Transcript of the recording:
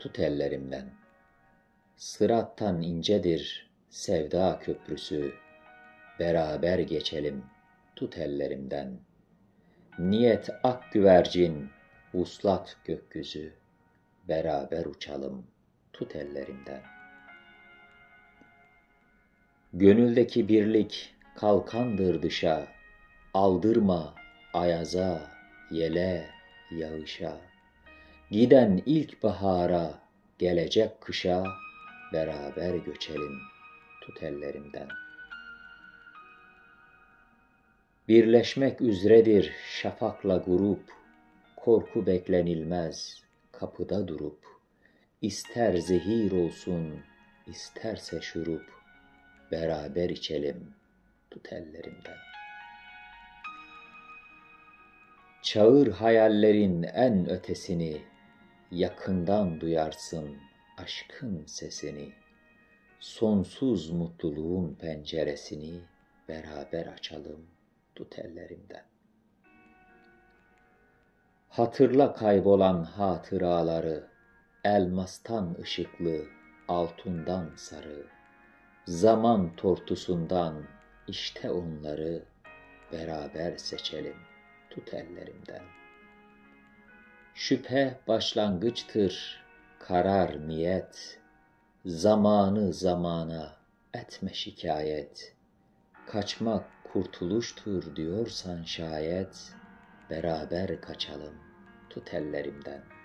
tut ellerimden. Sırattan incedir sevda köprüsü, beraber geçelim, tut ellerimden. Niyet ak güvercin, vuslat gökyüzü, beraber uçalım, tut ellerimden. Gönüldeki birlik kalkandır dışa, aldırma ayaza, yele, yağışa. Giden ilk bahara, gelecek kışa, beraber göçelim, tut ellerimden. Birleşmek üzredir şafakla grup, korku beklenilmez kapıda durup, ister zehir olsun, isterse şurup, beraber içelim, tut ellerimden. Çağır hayallerin en ötesini, yakından duyarsın aşkın sesini. Sonsuz mutluluğun penceresini beraber açalım, tut ellerimden. Hatırla kaybolan hatıraları, elmastan ışıklı, altından sarı. Zaman tortusundan işte onları beraber seçelim, tut ellerimden. Şüphe başlangıçtır, karar niyet, zamanı zamana etme şikayet. Kaçmak kurtuluştur diyorsan şayet, beraber kaçalım, tut ellerimden.''